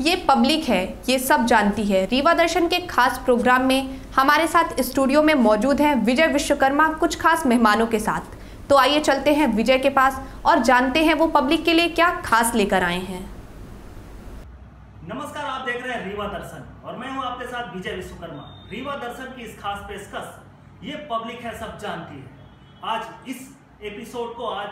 ये पब्लिक है, ये सब जानती है। रीवा दर्शन के खास प्रोग्राम में हमारे साथ स्टूडियो में मौजूद हैं विजय विश्वकर्मा कुछ खास मेहमानों के साथ। तो आइए चलते हैं विजय के पास और जानते हैं वो पब्लिक के लिए क्या खास लेकर आए हैं। नमस्कार, आप देख रहे हैं रीवा दर्शन और मैं हूँ आपके साथ विजय विश्वकर्मा। रीवा दर्शन की इस खास पेशकश, ये पब्लिक है, सब जानती है। आज इस एपिसोड को आज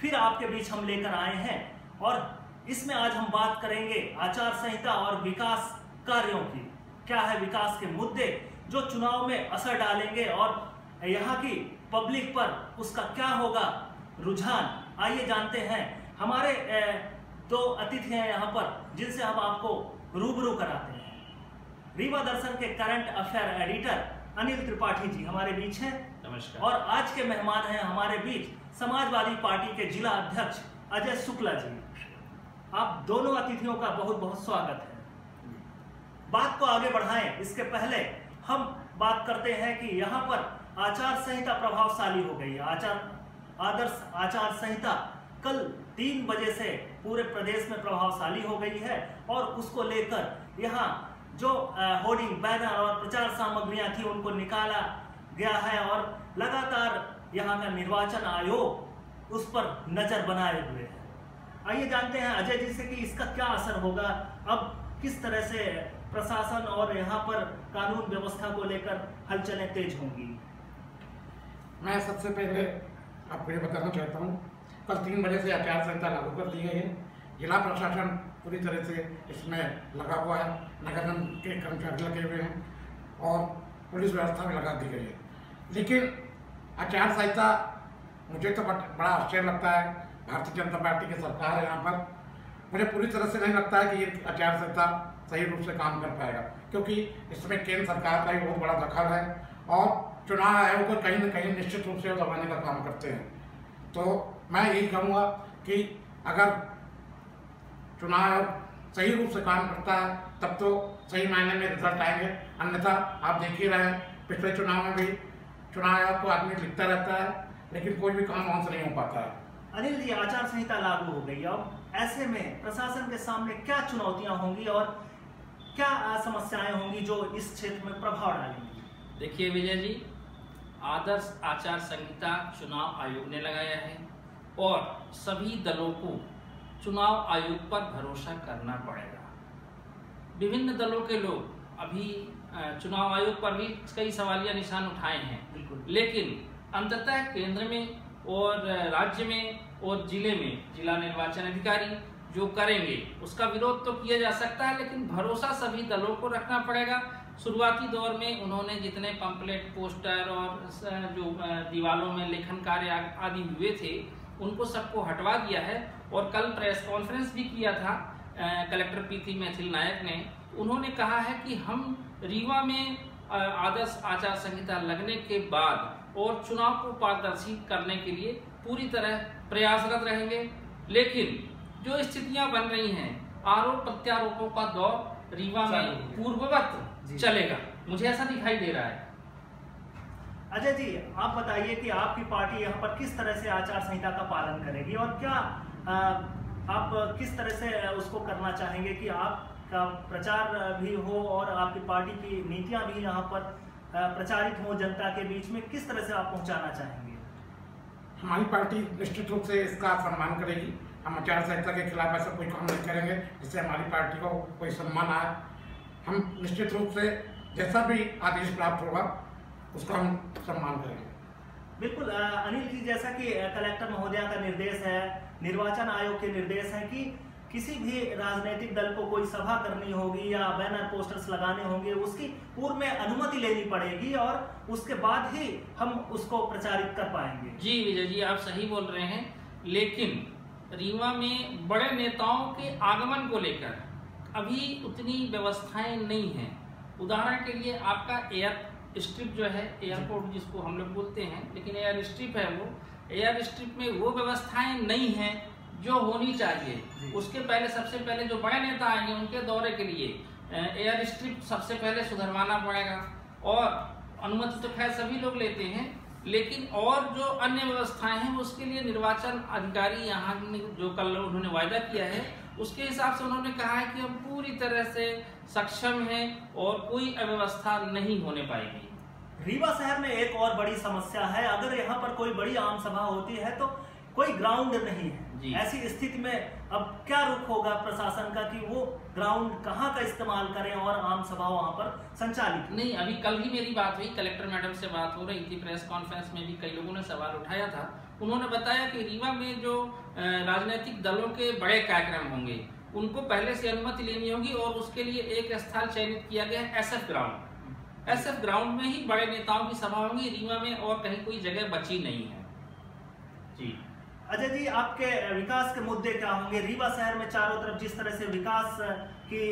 फिर आपके बीच हम लेकर आए हैं और इसमें आज हम बात करेंगे आचार संहिता और विकास कार्यों की। क्या है विकास के मुद्दे जो चुनाव में असर डालेंगे और यहाँ की पब्लिक पर उसका क्या होगा रुझान? आइए जानते हैं। हमारे दो अतिथि हैं यहाँ पर जिनसे हम आपको रूबरू कराते हैं। रीवा दर्शन के current affair editor Anil Tripathi ji हमारे बीच हैं। नमस्कार। और आज के मेहमान हैं हमारे बीच समाजवादी पार्टी के जिला अध्यक्ष अजय शुक्ला जी। आप दोनों अतिथियों का बहुत बहुत स्वागत है। बात को आगे बढ़ाएँ, इसके पहले हम बात करते हैं कि यहाँ पर आचार संहिता प्रभावशाली हो गई। है आचार, आदर्श आचार संहिता कल तीन बजे से पूरे प्रदेश में प्रभावशाली हो गई है और उसको लेकर यहाँ जो होर्डिंग बैनर और प्रचार सामग्रियाँ थी उनको निकाला गया है और लगातार यहाँ का निर्वाचन आयोग उस पर नज़र बनाए हुए है। आइए जानते हैं अजय जी से कि इसका क्या असर होगा। अब किस तरह से प्रशासन और यहाँ पर कानून व्यवस्था को लेकर हलचलें तेज होंगी? मैं सबसे पहले आपको ये बताना चाहता हूँ, कल तीन बजे से आचार संहिता लागू कर दी गई है। जिला प्रशासन पूरी तरह से इसमें लगा हुआ है, नगर निगम के कर्मचारी लगे हुए हैं और पुलिस व्यवस्था भी लगा दी गई है। लेकिन आचार संहिता, मुझे तो बड़ा आश्चर्य लगता है भारतीय जनता पार्टी की सरकार है यहाँ पर, मुझे पूरी तरह से नहीं लगता है कि ये आचार संहिता सही रूप से काम कर पाएगा, क्योंकि इसमें केंद्र सरकार का भी बहुत बड़ा दखल है और चुनाव आयोग को कहीं ना कहीं निश्चित रूप से दबाने का काम करते हैं। तो मैं यही कहूँगा कि अगर चुनाव आयोग सही रूप से काम करता है, तब तो सही मायने में रिज़ल्ट आएँगे। अन्यथा आप देख ही रहे हैं, पिछले चुनाव में भी चुनाव आयोग को आदमी लिखता रहता है, लेकिन कोई भी काम वहाँ से नहीं हो पाता है। अनिल जी आचार संहिता लागू हो गई अब ऐसे में प्रशासन के सामने क्या चुनौतियाँ होंगी और क्या समस्याएँ होंगी जो इस क्षेत्र में प्रभाव डालेंगी? देखिए विजय जी आदर्श आचार संहिता चुनाव आयोग ने लगाया है और सभी दलों को चुनाव आयोग पर भरोसा करना पड़ेगा। विभिन्न दलों के लोग अभी चुनाव आयोग पर भी कई सवालिया निशान उठाए हैं। लेकिन अंततः केंद्र में और राज्य में और ज़िले में जिला निर्वाचन अधिकारी जो करेंगे, उसका विरोध तो किया जा सकता है, लेकिन भरोसा सभी दलों को रखना पड़ेगा। शुरुआती दौर में उन्होंने जितने पंपलेट पोस्टर और जो दीवालों में लेखन कार्य आदि हुए थे, उनको सबको हटवा दिया है। और कल प्रेस कॉन्फ्रेंस भी किया था कलेक्टर पीती मैथिल नायक ने। उन्होंने कहा है कि हम रीवा में आदर्श आचार संहिता लगने के बाद और चुनाव को पारदर्शी करने के लिए पूरी तरह प्रयासरत रहेंगे। लेकिन जो स्थितियाँ बन रही हैं आरोप प्रत्यारोपों का दौर रीवा में पूर्ववत चलेगा। मुझे ऐसा दिखाई दे रहा है। अजय जी आप बताइए कि आपकी पार्टी यहाँ पर किस तरह से आचार संहिता का पालन करेगी और क्या आ, आप किस तरह से उसको करना चाहेंगे कि आपका प्रचार भी हो और आपकी पार्टी की नीतियाँ भी यहाँ पर प्रचारित हो जनता के बीच में किस तरह से आप पहुंचाना चाहेंगे? हमारी पार्टी निश्चित रूप से इसका सम्मान करेगी। हम आचार संहिता के खिलाफ ऐसा कोई काम नहीं करेंगे जिससे हमारी पार्टी को कोई सम्मान आए। हम निश्चित रूप से जैसा भी आदेश प्राप्त होगा, उसका हम सम्मान करेंगे। बिल्कुल अनिल जी, जैसा कि कलेक्टर महोदया का निर्देश है, निर्वाचन आयोग के निर्देश है कि किसी भी राजनीतिक दल को कोई सभा करनी होगी या बैनर पोस्टर्स लगाने होंगे उसकी पूर्व में अनुमति लेनी पड़ेगी और उसके बाद ही हम उसको प्रचारित कर पाएँगे। जी विजय जी आप सही बोल रहे हैं लेकिन रीवा में बड़े नेताओं के आगमन को लेकर अभी उतनी व्यवस्थाएँ नहीं हैं। उदाहरण के लिए आपका एयर स्ट्रिप जो है एयरपोर्ट जिसको हम लोग बोलते हैं लेकिन एयर स्ट्रिप है वो एयर स्ट्रिप में वो व्यवस्थाएँ नहीं है जो होनी चाहिए। उसके पहले सबसे पहले जो बड़े नेता आएँगे उनके दौरे के लिए एयर स्ट्रिप सबसे पहले सुधरवाना पड़ेगा। और अनुमति तो खैर सभी लोग लेते हैं लेकिन और जो अन्य व्यवस्थाएँ हैं उसके लिए निर्वाचन अधिकारी यहाँ ने जो कल उन्होंने वायदा किया है उसके हिसाब से उन्होंने कहा है कि हम पूरी तरह से सक्षम हैं और कोई अव्यवस्था नहीं होने पाएगी। रीवा शहर में एक और बड़ी समस्या है। अगर यहाँ पर कोई बड़ी आम सभा होती है तो कोई ग्राउंड नहीं है। ऐसी स्थिति में अब क्या रुख होगा प्रशासन का कि वो ग्राउंड कहाँ का इस्तेमाल करें और आम सभा वहाँ पर संचालित नहीं अभी कल ही मेरी बात हुई कलेक्टर मैडम से बात हो रही थी प्रेस कॉन्फ्रेंस में भी कई लोगों ने सवाल उठाया था। उन्होंने बताया कि रीवा में जो राजनीतिक दलों के बड़े कार्यक्रम होंगे उनको पहले से अनुमति लेनी होगी और उसके लिए एक स्थल चयनित किया गया है एसएफ ग्राउंड एसएफ ग्राउंड में ही बड़े नेताओं की सभा होगी रीवा में और कहीं कोई जगह बची नहीं है। जी। अजय जी आपके विकास के मुद्दे क्या होंगे? रीवा शहर में चारों तरफ़ जिस तरह से विकास की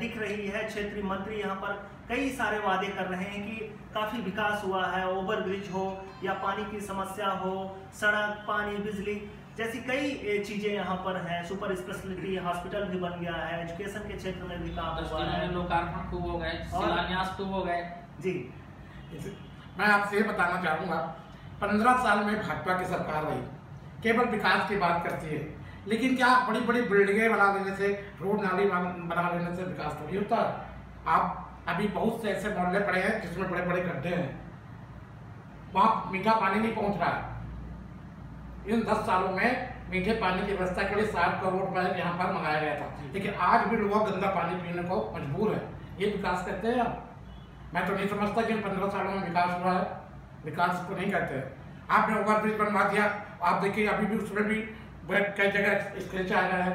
दिख रही है क्षेत्रीय मंत्री यहाँ पर कई सारे वादे कर रहे हैं कि काफ़ी विकास हुआ है ओवर ब्रिज हो या पानी की समस्या हो सड़क पानी बिजली जैसी कई चीज़ें यहाँ पर हैं। सुपर स्पेशलिटी हॉस्पिटल भी बन गया है एजुकेशन के क्षेत्र में भी काम हुआ है। लोकार्पण खूब हो गए शिलान्यास खूब हो गए। जी। मैं आपसे ये बताना चाहूँगा पंद्रह साल में भाजपा की सरकार रही। केवल विकास की बात करती है। लेकिन क्या बड़ी बड़ी बिल्डिंगें बना देने से, रोड नाली बना लेने से विकास थोड़ी होता? है आप अभी बहुत से ऐसे मोहल्ले पड़े हैं जिसमें बड़े बड़े गड्ढे हैं। वहाँ मीठा पानी नहीं पहुँच रहा है। इन दस सालों में मीठे पानी की व्यवस्था के लिए सात करोड़ रुपए यहाँ पर मंगाया गया था। लेकिन आज भी लोग गंदा पानी पीने को मजबूर है। ये विकास कहते हैं आप? मैं तो नहीं समझता कि इन पंद्रह सालों में विकास हुआ है। विकास को नहीं कहते। आपने ओवर ब्रिज बनवा दिया आप देखिए अभी भी उसमें भी कई जगह स्क्रेच आ गया है।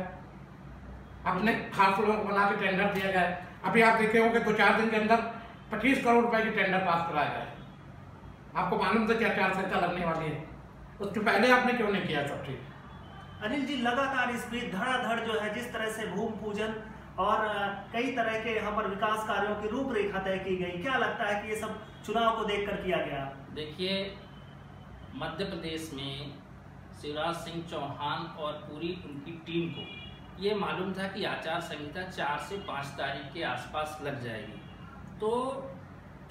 अपने खास लोग बना के टेंडर दिया गया है। अभी आप देखे होंगे दो चार दिन के अंदर पच्चीस करोड़ रुपए की टेंडर पास कराया गया है। आपको मालूम था क्या चार संख्या लगने वाली है। उसके पहले आपने क्यों नहीं किया सब ठीक? अनिल जी लगातार इस बीच धड़ाधड़ जो है जिस तरह से भूमि पूजन और कई तरह के यहाँ पर विकास कार्यों की रूपरेखा तय की गई क्या लगता है कि ये सब चुनाव को देखकर किया गया? देखिए मध्य प्रदेश में शिवराज सिंह चौहान और पूरी उनकी टीम को। ये मालूम था कि आचार संहिता चार से पाँच तारीख के आसपास लग जाएगी। तो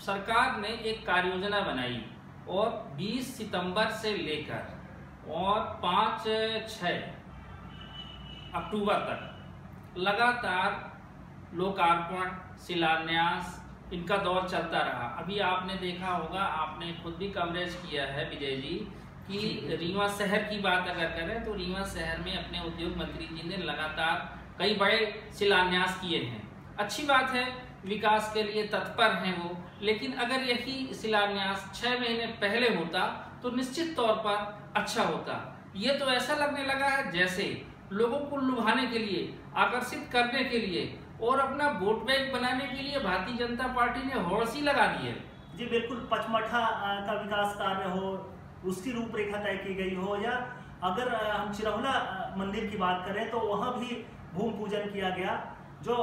सरकार ने एक कार्य बनाई और 20 सितंबर से लेकर और 5 छः अक्टूबर तक लगातार लोकार्पण, शिलान्यास, इनका दौर चलता रहा। अभी आपने देखा होगा, आपने खुद भी कवरेज किया है विजय जी कि रीवा शहर की बात अगर करें तो रीवा शहर में अपने उद्योग मंत्री जी ने लगातार कई बड़े शिलान्यास किए हैं। अच्छी बात है, विकास के लिए तत्पर हैं वो, लेकिन अगर यही शिलान्यास छह महीने पहले होता तो निश्चित तौर पर अच्छा होता। ये तो ऐसा लगने लगा है जैसे लोगों को लुभाने के लिए, आकर्षित करने के लिए, और अपना वोट बैंक बनाने के लिए भारतीय जनता पार्टी ने हौड़सी लगा दी है। जी, बिल्कुल पचमठा का विकास कार्य हो उसकी रूपरेखा तय की गई हो या अगर हम चिरहुला मंदिर की बात करें तो वहाँ भी भूमि पूजन किया गया जो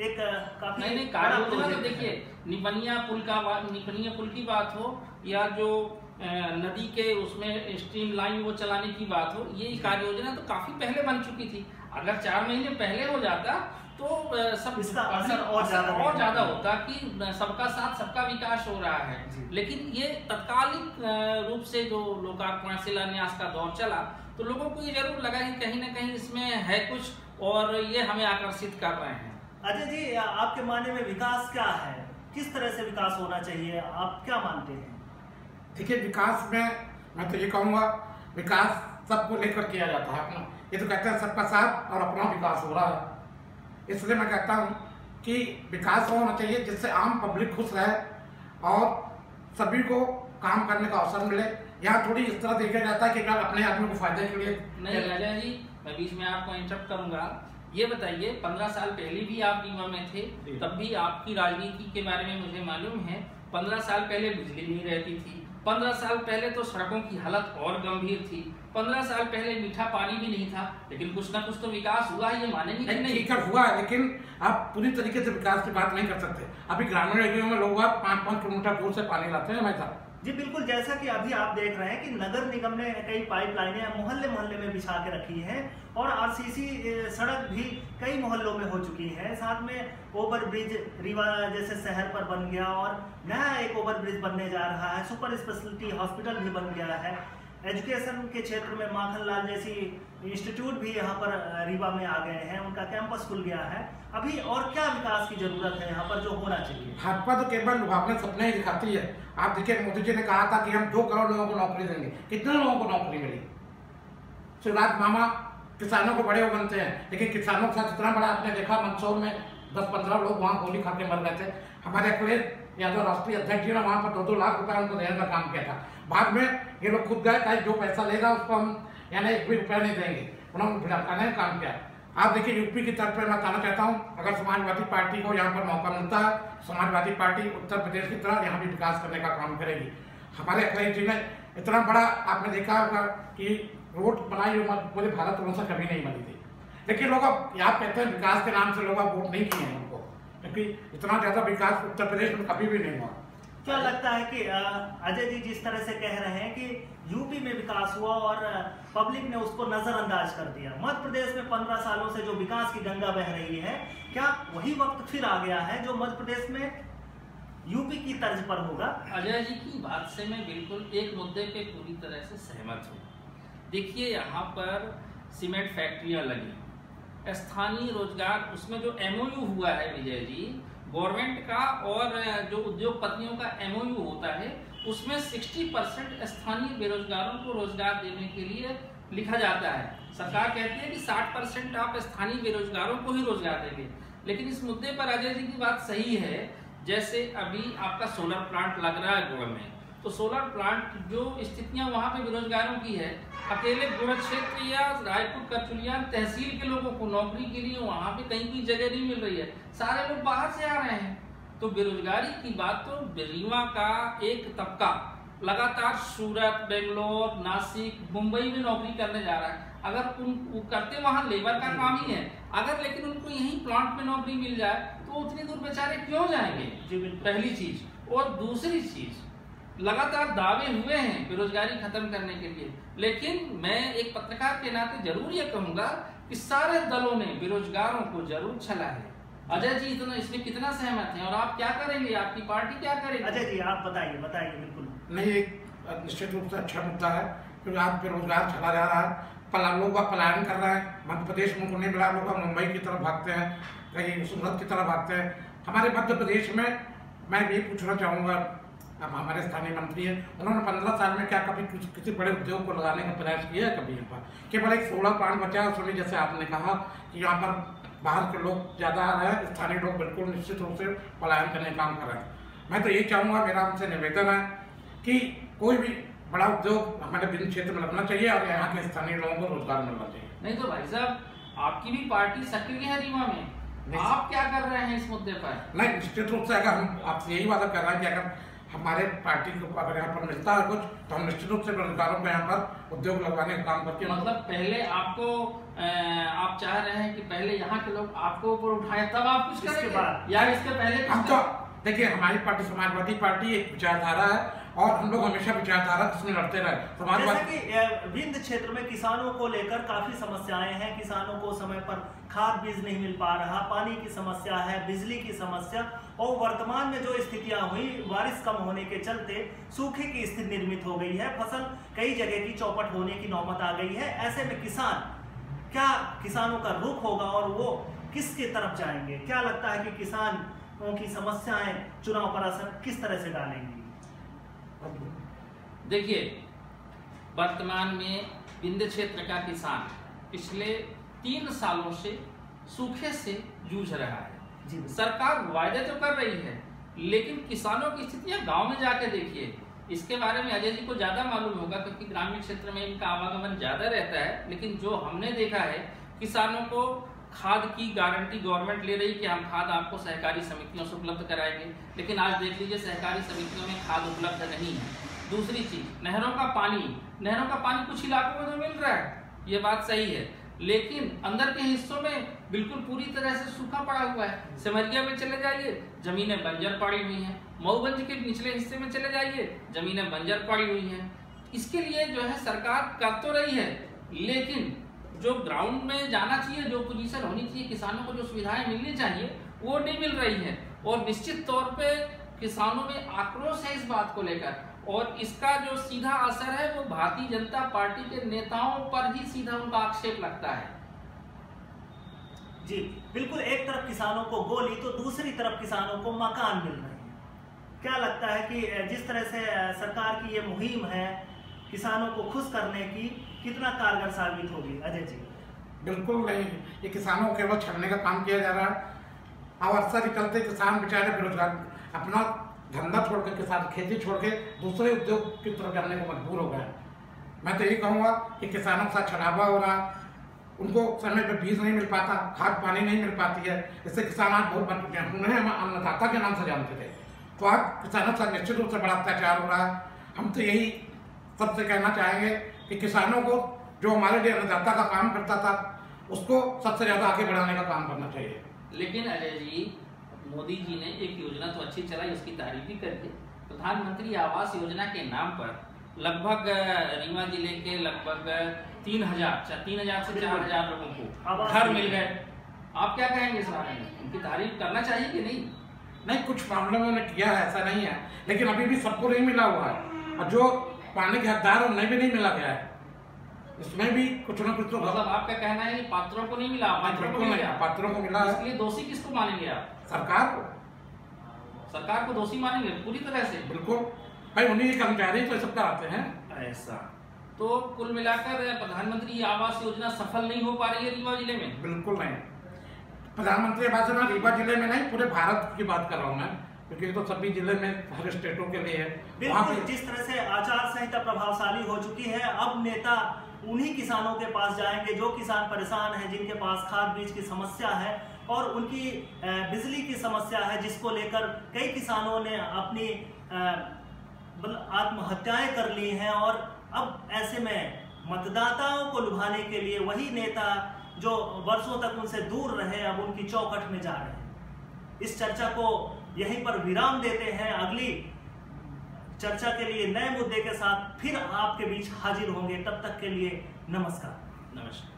एक काफ़ी नहीं नहीं कार्य योजना तो देखिए निपनिया पुल का निपनिया पुल की बात हो या जो नदी के उसमें स्ट्रीम लाइन वो चलाने की बात हो ये कार्य योजना तो काफ़ी पहले बन चुकी थी। अगर चार महीने पहले हो जाता तो सब इसका असर और ज़्यादा और ज़्यादा होता कि सबका साथ सबका विकास हो रहा है। लेकिन ये तत्कालिक रूप से जो लोकार्पण शिलान्यास का दौर चला तो लोगों को ये ज़रूर लगा कि कहीं ना कहीं इसमें है कुछ और ये हमें आकर्षित कर रहे हैं। अजय जी आपके माने में विकास क्या है? किस तरह से विकास होना चाहिए? आप क्या मानते हैं? देखिए विकास में मैं तो ये कहूँगा विकास सबको लेकर किया जाता है अपना। ये तो कहते हैं सबका साथ और अपना विकास हो रहा है। इसलिए मैं कहता हूँ कि विकास होना चाहिए जिससे आम पब्लिक खुश रहे और सभी को काम करने का अवसर मिले। यहाँ थोड़ी इस तरह देखा जाता है कि अगर अपने आदमी को फ़ायदे के लिए नहीं अजय जी मैं बीच में आपको इंटरप्ट करूँगा। ये बताइए पंद्रह साल पहले भी आप रीवा में थे तब भी आपकी राजनीति के बारे में मुझे मालूम है। पंद्रह साल पहले बिजली नहीं रहती थी। पंद्रह साल पहले तो सड़कों की हालत और गंभीर थी। पंद्रह साल पहले मीठा पानी भी नहीं था लेकिन कुछ ना कुछ तो विकास हुआ है ये मानेंगे नहीं नहीं? ठीक हुआ है लेकिन आप पूरी तरीके से विकास की बात नहीं कर सकते। अभी ग्रामीण एरिया में लोग पाँच पाँच किलोमीटर दूर से पानी लाते हैं हमेशा जी, बिल्कुल, जैसा कि अभी आप देख रहे हैं कि नगर निगम ने कई पाइपलाइनें मोहल्ले मोहल्ले में बिछा के रखी हैं और आरसीसी सड़क भी कई मोहल्लों में हो चुकी है। साथ में ओवर ब्रिज रीवा जैसे शहर पर बन गया और नया एक ओवर ब्रिज बनने जा रहा है। सुपर स्पेशलिटी हॉस्पिटल भी बन गया है। एजुकेशन के क्षेत्र में माखन लाल जैसी इंस्टीट्यूट भी यहाँ पर रीवा में आ गए हैं। उनका कैंपस खुल गया है। अभी और क्या विकास की ज़रूरत है यहाँ पर जो होना चाहिए? भाजपा तो केवल अपने सपने दिखाती है। आप देखिए, मोदी जी ने कहा था कि हम दो करोड़ लोगों को नौकरी देंगे। कितने लोगों को नौकरी मिली? शिवराज मामा किसानों को बड़े वो बनते हैं, लेकिन किसानों के साथ इतना बड़ा आपने देखा, मंदसौर में दस पंद्रह लोग वहाँ गोली खा के मर गए थे। हमारे अखिलेश यादव राष्ट्रीय अध्यक्ष जी ने वहाँ पर दो दो लाख रुपए उनको देने का काम किया था। बाद में ये लोग खुद गए जो पैसा लेगा उसको हम, यानी एक भी रुपया नहीं देंगे। उन्होंने भिड़काने का काम किया। आप देखिए यूपी की तरफ़ पर मैं बताना चाहता हूँ, अगर समाजवादी पार्टी को यहाँ पर मौका मिलता है समाजवादी पार्टी उत्तर प्रदेश की तरह यहाँ भी विकास करने का काम करेगी। हमारे अखिलेश जी ने इतना बड़ा आपने देखा होगा कि रोड बनाई पूरे भारत रोड से कभी नहीं बनी थी। लेकिन लोग अब यहाँ कहते हैं विकास के नाम से लोग वोट नहीं किए हैं उनको, क्योंकि इतना ज़्यादा विकास उत्तर प्रदेश में कभी भी नहीं हुआ। क्या लगता है कि अजय जी जिस तरह से कह रहे हैं कि यूपी में विकास हुआ और पब्लिक ने उसको नजरअंदाज कर दिया। मध्य प्रदेश में पंद्रह सालों से जो विकास की गंगा बह रही है, क्या वही वक्त फिर आ गया है जो मध्य प्रदेश में यूपी की तर्ज पर होगा? अजय जी की बात से मैं बिल्कुल एक मुद्दे पे पूरी तरह से सहमत हूँ। देखिए, यहाँ पर सीमेंट फैक्ट्रियाँ लगी। स्थानीय रोज़गार, उसमें जो एमओयू हुआ है विजय जी गवर्नमेंट का और जो उद्योगपतियों का एमओयू होता है, उसमें 60 परसेंट स्थानीय बेरोजगारों को रोज़गार देने के लिए लिखा जाता है। सरकार कहती है कि 60 परसेंट आप स्थानीय बेरोजगारों को ही रोज़गार देंगे। लेकिन इस मुद्दे पर अजय जी की बात सही है। जैसे अभी आपका सोलर प्लांट लग रहा है गोवा में। तो सोलर प्लांट जो स्थितियाँ वहाँ पे बेरोजगारों की है अकेले गुण क्षेत्र या रायपुर कचुलिया तहसील के लोगों को नौकरी के लिए वहाँ पे कहीं की जगह नहीं मिल रही है। सारे लोग बाहर से आ रहे हैं। तो बेरोजगारी की बात तो रीवा का एक तबका। लगातार सूरत बेंगलोर नासिक मुंबई में नौकरी करने जा रहा है। अगर उन करते वहाँ लेबर का काम ही है। अगर लेकिन उनको यही प्लांट में नौकरी मिल जाए तो उतनी दूर बेचारे क्यों जाएँगे? पहली चीज़। और दूसरी चीज़ लगातार दावे हुए हैं बेरोजगारी खत्म करने के लिए। लेकिन मैं एक पत्रकार के नाते ज़रूर ये कहूँगा कि सारे दलों ने बेरोजगारों को ज़रूर छला है अजय जी इतना इसमें कितना सहमत है और आप क्या करेंगे? आपकी पार्टी क्या करेगी? अजय जी आप बताइए बताइए बिल्कुल। नहीं एक निश्चित रूप से अच्छा मुद्दा है क्योंकि आज बेरोजगार चला जा रहा है। पला लोग पलायन कर रहे हैं। मध्य प्रदेश में उनको नहीं मिला लोग मुंबई की तरफ़ भागते हैं कहीं सूरत की तरफ़ भागते हैं। हमारे मध्य प्रदेश में मैं ये पूछना चाहूँगा अब हमारे स्थानीय मंत्री हैं उन्होंने पंद्रह साल में क्या कभी कुछ किसी बड़े उद्योग को लगाने का प्रयास किया है कभी यहाँ पर? केवल एक सोलह प्लांट बचा है उसमें जैसे आपने कहा कि यहाँ पर बाहर के लोग ज़्यादा आ रहे हैं स्थानीय लोग बिल्कुल निश्चित रूप से पलायन करने का काम कर रहे हैं। मैं तो यही चाहूँगा मेरा उनसे निवेदन है कि कोई भी बड़ा उद्योग हमारे विभिन्न क्षेत्र में लगना चाहिए और यहाँ के स्थानीय लोगों को रोज़गार मिलना चाहिए। नहीं तो भाई साहब आपकी भी पार्टी सक्रिय है। रीवा में आप क्या कर रहे हैं इस मुद्दे पर? नहीं निश्चित रूप से अगर हम आपसे यही वादा कर रहे हैं कि अगर हमारे पार्टी को अगर यहाँ पर मिलता है कुछ तो हम निश्चित रूप से बेरोजगारों को यहाँ पर उद्योग लगवाने का काम करके मतलब पहले आपको आप चाह रहे हैं कि पहले यहाँ के लोग आपको ऊपर उठाए तब आप कुछ करेंगे? या इसके पहले हम तो देखिए हमारी पार्टी समाजवादी पार्टी एक विचारधारा है और हम लोग हमेशा विचारधारा इसमें लड़ते रहे। समाजवादी विंध्य क्षेत्र में किसानों को लेकर काफ़ी समस्याएँ हैं किसानों को समय पर खाद बीज नहीं मिल पा रहा, पानी की समस्या है, बिजली की समस्या, और वर्तमान में जो स्थितियाँ हुई, बारिश कम होने के चलते सूखे की स्थिति निर्मित हो गई है, फ़सल कई जगह की चौपट होने की नौबत आ गई है। ऐसे में किसान, क्या किसानों का रुख होगा और वो किसके तरफ़ जाएँगे? क्या लगता है कि किसान की समस्याएँ चुनाव पर असर किस तरह से डालेंगी? देखिए, वर्तमान में विंध्य क्षेत्र का किसान पिछले तीन सालों से सूखे से जूझ रहा है। सरकार वायदे तो कर रही है लेकिन किसानों की स्थितियाँ गाँव में जाके देखिए। इसके बारे में अजय जी को ज़्यादा मालूम होगा क्योंकि ग्रामीण क्षेत्र में इनका आवागमन ज़्यादा रहता है। लेकिन जो हमने देखा है किसानों को खाद की गारंटी गवर्नमेंट ले रही कि हम खाद आपको सहकारी समितियों से उपलब्ध कराएँगे। लेकिन आज देख लीजिए सहकारी समितियों में खाद उपलब्ध नहीं है। दूसरी चीज़ नहरों का पानी। नहरों का पानी कुछ इलाकों में तो मिल रहा है। ये बात सही है। लेकिन अंदर के हिस्सों में बिल्कुल पूरी तरह से सूखा पड़ा हुआ है। सिमरिया में चले जाइए, जमीनें बंजर पड़ी हुई हैं। मऊगंज के निचले हिस्से में चले जाइए, जमीनें बंजर पड़ी हुई हैं। इसके लिए जो है सरकार कर तो रही है, लेकिन जो ग्राउंड में जाना चाहिए, जो पोजीशन होनी चाहिए, किसानों को जो सुविधाएँ मिलनी चाहिए, वो नहीं मिल रही है। और निश्चित तौर पे किसानों में आक्रोश है इस बात को लेकर। और इसका जो सीधा असर है वो भारतीय जनता पार्टी के नेताओं पर ही सीधा उनका आक्षेप लगता है। जी बिल्कुल एक तरफ़ किसानों को गोली तो दूसरी तरफ़ किसानों को मकान मिल रहे हैं। क्या लगता है कि जिस तरह से सरकार की ये मुहिम है किसानों को खुश करने की कितना कारगर साबित होगी? अजय जी। बिल्कुल नहीं। ये किसानों को केवल छड़ने का काम किया जा रहा है। और अवसर निकलते किसान बेचारे बेरोजगार अपना धंधा छोड़ कर किसान खेती छोड़ के दूसरे उद्योग की तरफ़ जाने को मजबूर हो गए मैं तो यही कहूँगा कि किसानों के साथ छड़ावा हो रहा। उनको समय पर बीज नहीं मिल पाता, खाद पानी नहीं मिल पाती है। इससे किसान आज बहुत बन चुके हैं। उन्हें हम अन्नदाता के नाम से जानते थे। तो आज किसानों के साथ निश्चित रूप से बड़ा अत्याचार हो रहा है। हम तो यही सबसे कहना चाहेंगे कि किसानों को जो हमारे लिए अन्नदाता का काम करता था, उसको सबसे ज़्यादा आगे बढ़ाने का काम करना चाहिए। लेकिन अजय जी मोदी जी ने एक योजना तो अच्छी चलाई उसकी तारीफ़ भी करिए प्रधानमंत्री आवास योजना के नाम पर लगभग रीवा ज़िले के लगभग तीन हज़ार तीन हज़ार से चार हज़ार लोगों को घर मिल गए। आप क्या कहेंगे इस बारे में? उनकी तारीफ़ करना चाहिए कि नहीं? नहीं कुछ मामलों में उन्होंने किया है ऐसा नहीं है। लेकिन अभी भी सबको नहीं मिला हुआ है। और जो पाने के हकदार उन्हें भी नहीं मिला गया है। इसमें भी कुछ ना कुछ तो मतलब आपका कहना है कि पात्रों को नहीं मिला पात्रों को मिला पात्रों को मिला इसलिए दोषी किसको मानेंगे आप? सरकार को? सरकार को दोषी मानेंगे पूरी तरह से। बिल्कुल। भाई उन्हीं कर्मचारी तो सब कराते हैं। ऐसा। तो कुल मिलाकर प्रधानमंत्री आवास योजना सफल नहीं हो पा रही है रीवा ज़िले में? बिल्कुल नहीं। प्रधानमंत्री आवास योजना रीवा ज़िले में नहीं पूरे भारत की बात कर रहा हूँ मैं क्योंकि तो सभी ज़िले में हर स्टेटों के लिए है। बिल्कुल जिस तरह से आचार संहिता प्रभावशाली हो चुकी है अब नेता उन्हीं किसानों के पास जाएँगे जो किसान परेशान हैं जिनके पास खाद बीज की समस्या है और उनकी बिजली की समस्या है, जिसको लेकर कई किसानों ने अपनी आत्महत्याएँ कर ली हैं और अब ऐसे में मतदाताओं को लुभाने के लिए वही नेता जो वर्षों तक उनसे दूर रहे, अब उनकी चौकट में जा रहे हैं। इस चर्चा को यहीं पर विराम देते हैं। अगली चर्चा के लिए नए मुद्दे के साथ फिर आपके बीच हाजिर होंगे। तब तक के लिए नमस्कार। नमस्कार।